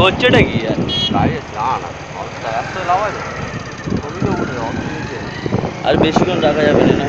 হচ্ছেটা কি আর বেশিক্ষণ রাখা যাবে না।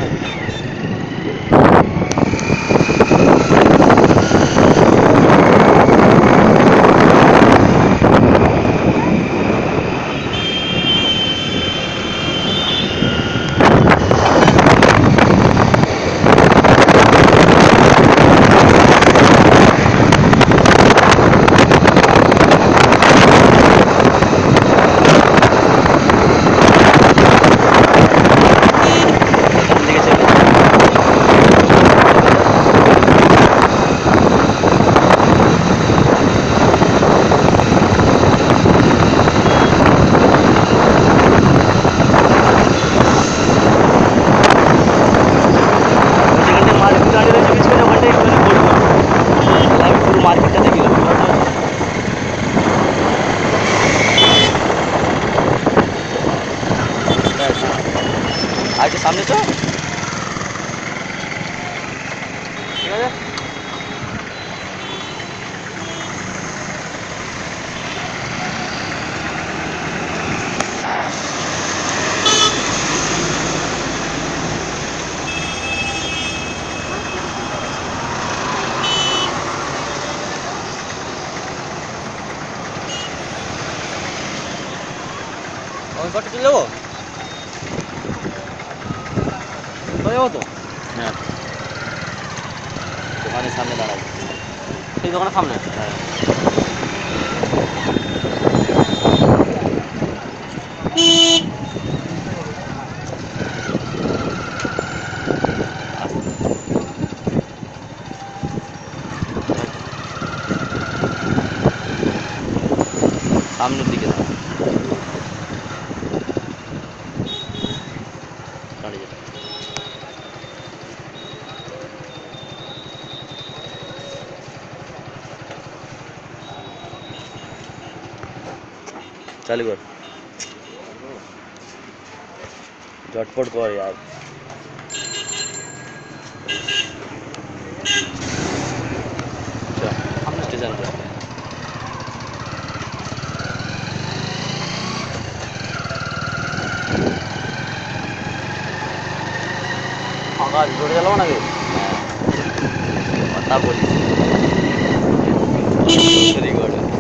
আচ্ছা সামনে তো ঠিক আছে ওই ঘরটা তো। হ্যাঁ। দোকানের সামনে দাঁড়াবো সেই দোকানের সামনে? হ্যাঁ সামনের দিকে चालू कर झटपट कर यार। स्टेशन पर हाँ, ना पता पुलिस